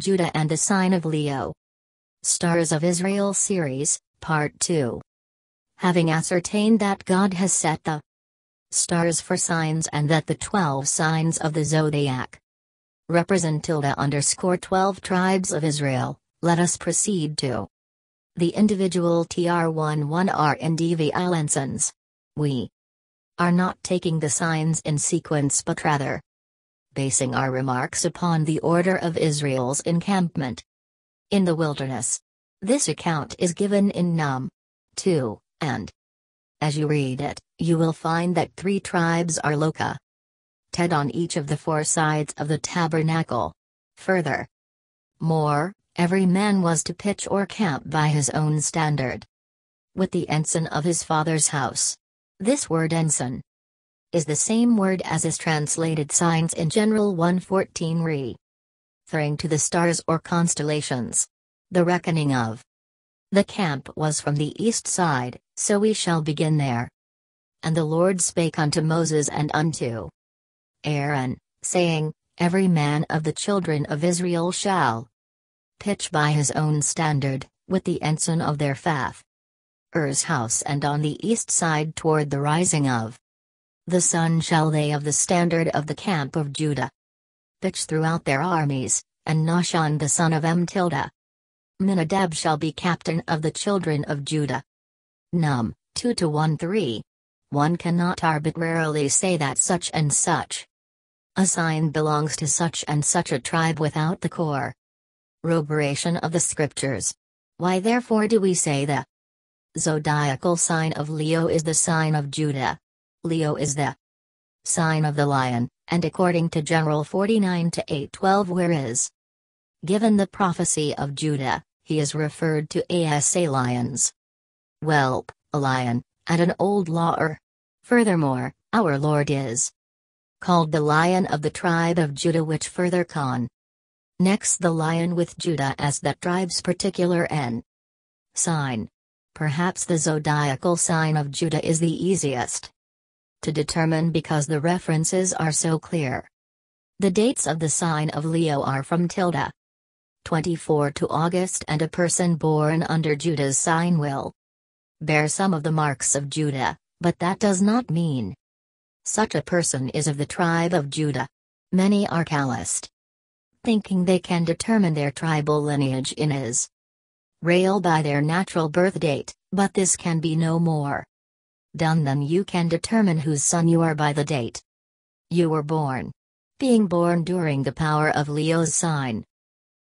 Judah and the Sign of Leo. Stars of Israel Series, Part 2. Having ascertained that God has set the stars for signs and that the 12 signs of the zodiac represent tilde underscore 12 tribes of Israel, let us proceed to the individual TR11R and DV Alensons. We are not taking the signs in sequence but rather basing our remarks upon the order of Israel's encampment in the wilderness. This account is given in Num 2, and as you read it, you will find that three tribes are Loka. Ted on each of the four sides of the tabernacle. Further, more, every man was to pitch or camp by his own standard. With the ensign of his father's house. This word ensign is the same word as is translated signs in general 114 re. Referring to the stars or constellations. The reckoning of the camp was from the east side, so we shall begin there. And the Lord spake unto Moses and unto Aaron, saying, Every man of the children of Israel shall pitch by his own standard, with the ensign of their faith. Ur's house and on the east side toward the rising of the sun shall they of the standard of the camp of Judah pitch throughout their armies, and Nahshon the son of Amtilda. Minadab shall be captain of the children of Judah. Num, 2 to 1 3. One cannot arbitrarily say that such and such a sign belongs to such and such a tribe without the core corroboration of the scriptures. Why therefore do we say the zodiacal sign of Leo is the sign of Judah? Leo is the sign of the lion, and according to General 49 to 812 where is given the prophecy of Judah, he is referred to as a lions. Whelp, a lion, and an old lawer. Furthermore, our Lord is called the Lion of the tribe of Judah which further con. Next the lion with Judah as that tribe's particular N. Sign. Perhaps the zodiacal sign of Judah is the easiest to determine because the references are so clear. The dates of the sign of Leo are from tilde 24 to August and a person born under Judah's sign will bear some of the marks of Judah, but that does not mean such a person is of the tribe of Judah. Many are calloused. Thinking they can determine their tribal lineage in his rail by their natural birth date, but this can be no more done than you can determine whose son you are by the date you were born. Being born during the power of Leo's sign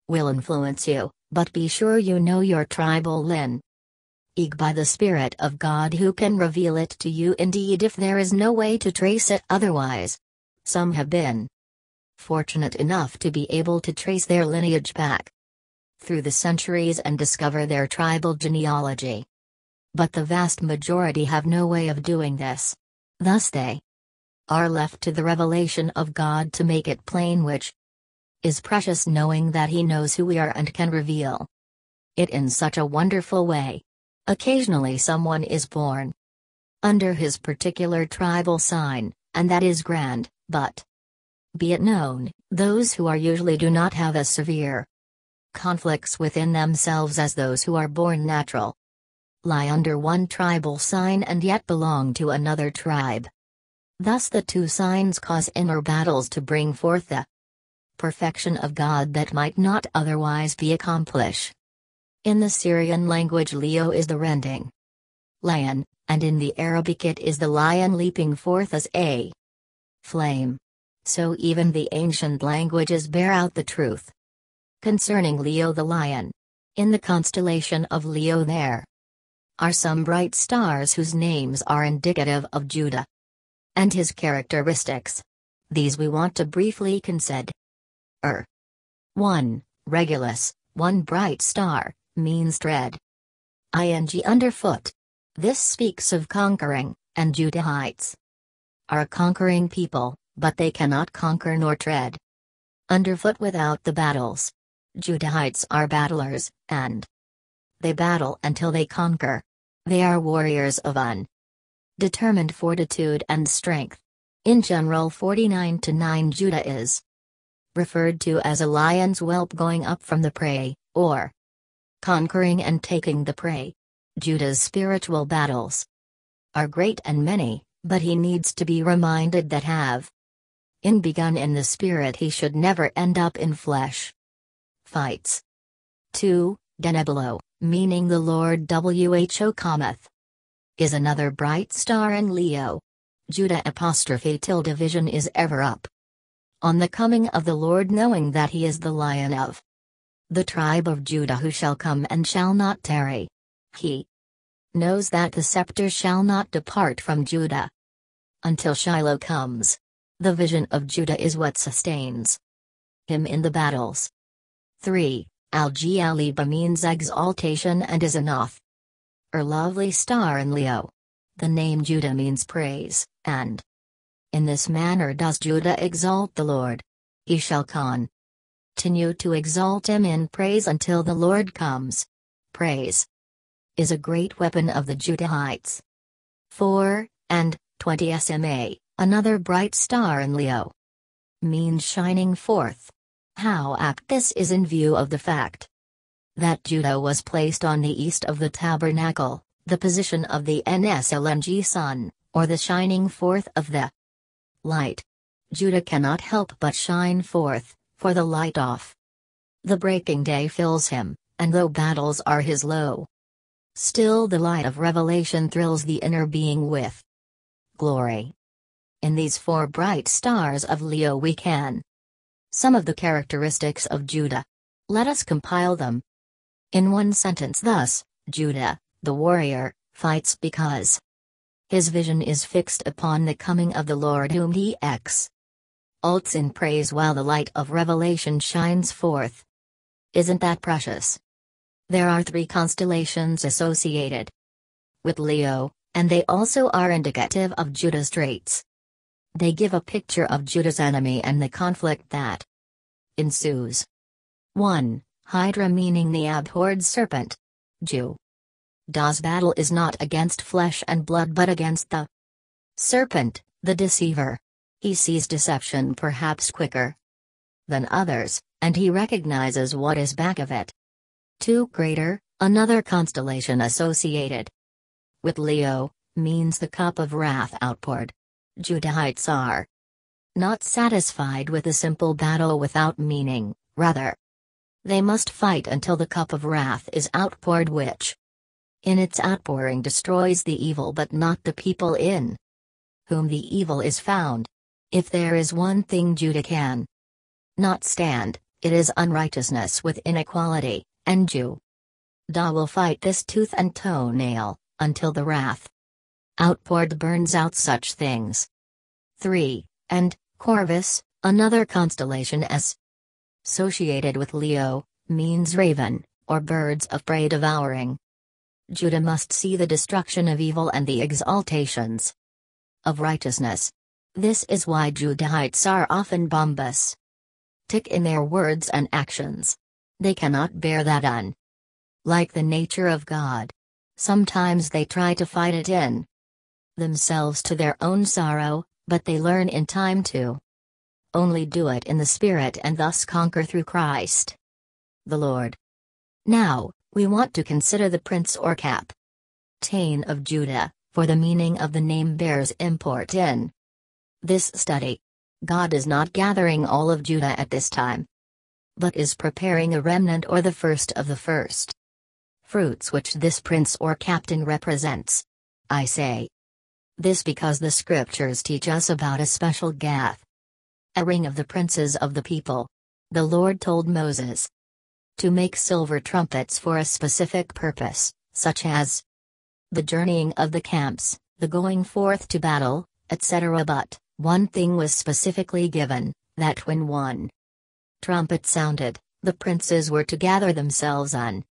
will influence you, but be sure you know your tribal lin eg by the Spirit of God who can reveal it to you indeed if there is no way to trace it otherwise. Some have been fortunate enough to be able to trace their lineage back through the centuries and discover their tribal genealogy. But the vast majority have no way of doing this. Thus they are left to the revelation of God to make it plain which is precious knowing that He knows who we are and can reveal it in such a wonderful way. Occasionally someone is born under his particular tribal sign, and that is grand, but be it known, those who are usually do not have as severe conflicts within themselves as those who are born natural. Lie under one tribal sign and yet belong to another tribe. Thus the two signs cause inner battles to bring forth the perfection of God that might not otherwise be accomplished. In the Syrian language Leo is the rending lion, and in the Arabic it is the lion leaping forth as a flame. So even the ancient languages bear out the truth. Concerning Leo the lion. In the constellation of Leo there are some bright stars whose names are indicative of Judah and his characteristics. These we want to briefly consider. Er. 1. Regulus, one bright star, means tread. ing underfoot. This speaks of conquering, and Judahites are a conquering people, but they cannot conquer nor tread underfoot without the battles. Judahites are battlers, and they battle until they conquer. They are warriors of undetermined fortitude and strength. In general 49 to 9 Judah is referred to as a lion's whelp going up from the prey, or conquering and taking the prey. Judah's spiritual battles are great and many, but he needs to be reminded that have in begun in the spirit he should never end up in flesh. Fights 2. Denebola, meaning the Lord Who cometh, is another bright star in Leo. Judah apostrophe tilde vision is ever up. On the coming of the Lord knowing that he is the lion of the tribe of Judah who shall come and shall not tarry. He knows that the scepter shall not depart from Judah until Shiloh comes. The vision of Judah is what sustains him in the battles. 3. Al-Ghaliba means exaltation and is enough. Er lovely star in Leo. The name Judah means praise, and in this manner does Judah exalt the Lord. He shall continue to exalt him in praise until the Lord comes. Praise is a great weapon of the Judahites. 4. And 20 SMA, another bright star in Leo. Means shining forth. How apt this is in view of the fact that Judah was placed on the east of the tabernacle, the position of the NSLNG sun, or the shining forth of the light. Judah cannot help but shine forth, for the light off. The breaking day fills him, and though battles are his low, still the light of revelation thrills the inner being with glory. In these four bright stars of Leo we can some of the characteristics of Judah. Let us compile them. In one sentence thus, Judah, the warrior, fights because his vision is fixed upon the coming of the Lord whom he ex alts in praise while the light of revelation shines forth. Isn't that precious? There are three constellations associated with Leo, and they also are indicative of Judah's traits. They give a picture of Judah's enemy and the conflict that ensues. 1. Hydra meaning the abhorred serpent. Jew. Das battle is not against flesh and blood but against the serpent, the deceiver. He sees deception perhaps quicker than others, and he recognizes what is back of it. 2. Crater, another constellation associated with Leo, means the cup of wrath outpoured. Judahites are not satisfied with a simple battle without meaning, rather. They must fight until the cup of wrath is outpoured, which, in its outpouring, destroys the evil but not the people in whom the evil is found. If there is one thing Judah can not stand, it is unrighteousness with inequality, and Judah will fight this tooth and toenail, until the wrath outpoured burns out such things. 3. And, Corvus, another constellation S. Associated with Leo, means raven, or birds of prey devouring. Judah must see the destruction of evil and the exaltations of righteousness. This is why Judahites are often bombus. Tick in their words and actions. They cannot bear that un. Like the nature of God. Sometimes they try to fight it in themselves to their own sorrow, but they learn in time to only do it in the Spirit and thus conquer through Christ the Lord. Now, we want to consider the prince or cap. Tain of Judah, for the meaning of the name bears import in this study. God is not gathering all of Judah at this time, but is preparing a remnant or the first of the first fruits which this prince or captain represents. I say, this because the scriptures teach us about a special Gath. A ring of the princes of the people. The Lord told Moses to make silver trumpets for a specific purpose, such as the journeying of the camps, the going forth to battle, etc. But, one thing was specifically given that when one trumpet sounded, the princes were to gather themselves on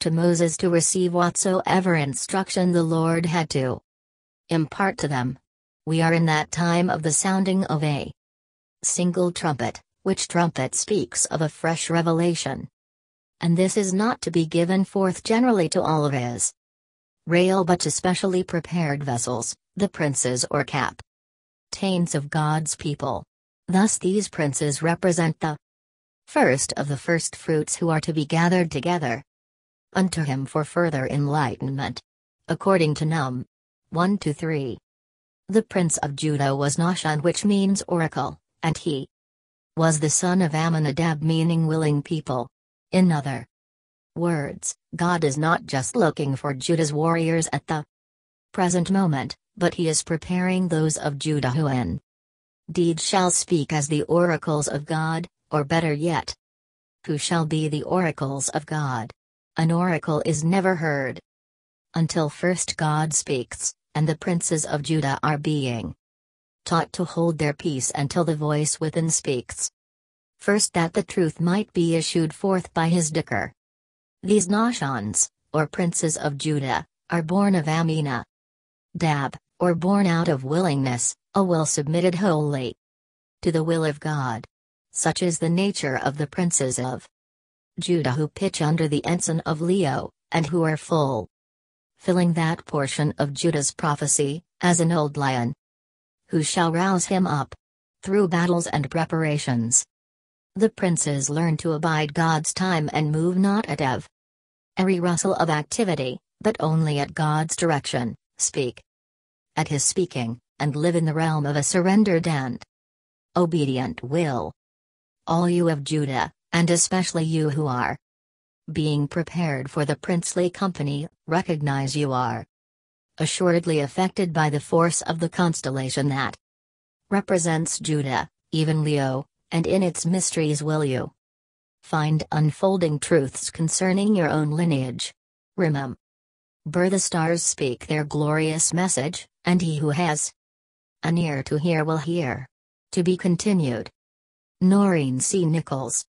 to Moses to receive whatsoever instruction the Lord had to impart to them. We are in that time of the sounding of a single trumpet, which trumpet speaks of a fresh revelation. And this is not to be given forth generally to all of his rail but to specially prepared vessels, the princes or cap taints of God's people. Thus these princes represent the first of the first fruits who are to be gathered together unto him for further enlightenment. According to Num 1 to 3. The prince of Judah was Nahshon, which means oracle, and he was the son of Amminadab, meaning willing people. In other words, God is not just looking for Judah's warriors at the present moment, but he is preparing those of Judah who in deed shall speak as the oracles of God, or better yet, who shall be the oracles of God. An oracle is never heard until first God speaks, and the princes of Judah are being taught to hold their peace until the voice within speaks. First, that the truth might be issued forth by his dicker. These Nahshons, or princes of Judah, are born of Amina. Dab, or born out of willingness, a will submitted wholly to the will of God. Such is the nature of the princes of Judah who pitch under the ensign of Leo, and who are full. Filling that portion of Judah's prophecy, as an old lion. Who shall rouse him up? Through battles and preparations. The princes learn to abide God's time and move not at ev. Every rustle of activity, but only at God's direction, speak. At his speaking, and live in the realm of a surrendered and obedient will. All you of Judah, and especially you who are being prepared for the princely company, recognize you are assuredly affected by the force of the constellation that represents Judah, even Leo, and in its mysteries will you find unfolding truths concerning your own lineage. Remember, the stars speak their glorious message, and he who has an ear to hear will hear. To be continued. Norene C. Nicholls